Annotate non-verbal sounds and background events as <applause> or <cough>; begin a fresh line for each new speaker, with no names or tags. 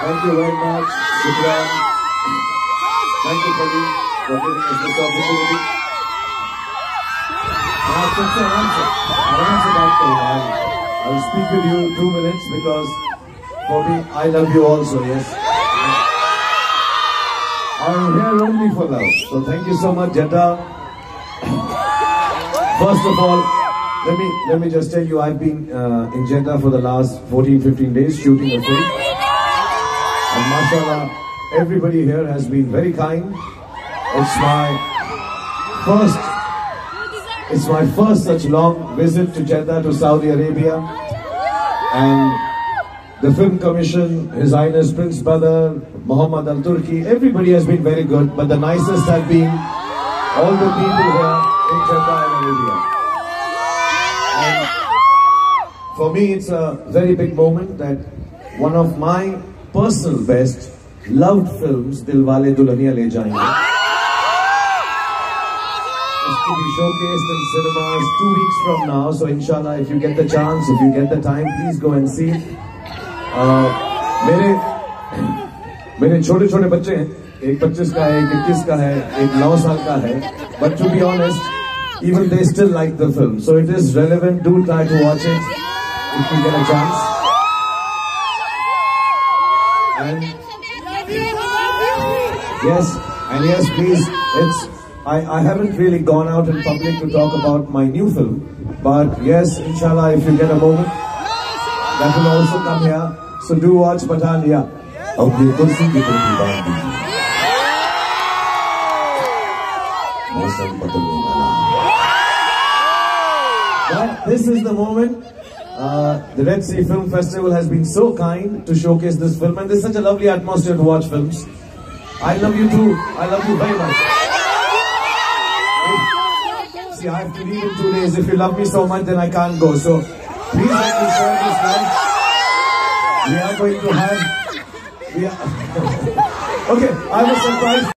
Thank you very much, Shukran. Thank you, Paddy, for giving us this opportunity. Now, just an answer. I'll answer that for you. I'll, speak with you in two minutes because for me, I love you also, yes. I'm here only for love. So thank you so much, Jeddah. First of all, let me let me just tell you, I've been uh, in Jeddah for the last 14, 15 days shooting a film. And mashallah, everybody here has been very kind. It's my first, it's my first such long visit to Jeddah, to Saudi Arabia. And the Film Commission, His Highness Prince Badr, Muhammad Al Turki, everybody has been very good, but the nicest have been all the people here in Jeddah and Arabia. And for me, it's a very big moment that one of my personal best loved films, Dilwale Dulhania Le Jayenge, to be showcased in cinemas two weeks from now. So inshallah, if you get the chance, if you get the time, please go and see. Uh, मेरे मेरे छोटे छोटे बच्चे हैं एक पच्चीस का है एक इक्कीस का है एक नौ साल का है but to be honest even they still like the film so it is relevant do try to watch it if you get a chance And yes, and yes, please. It's I, I haven't really gone out in public to talk about my new film, but yes, inshallah, if you get a moment, that will also come here. So do watch Pathaan, yeah.
अपनी कुर्सी की
But this is the moment uh, the Red Sea Film Festival has been so kind to showcase this film, and there's such a lovely atmosphere to watch films. I love you too. I love you very much. See, I have to leave in two days. If you love me so much, then I can't go. So please let me share this love. We are going to have. We are <laughs> okay, I was surprised.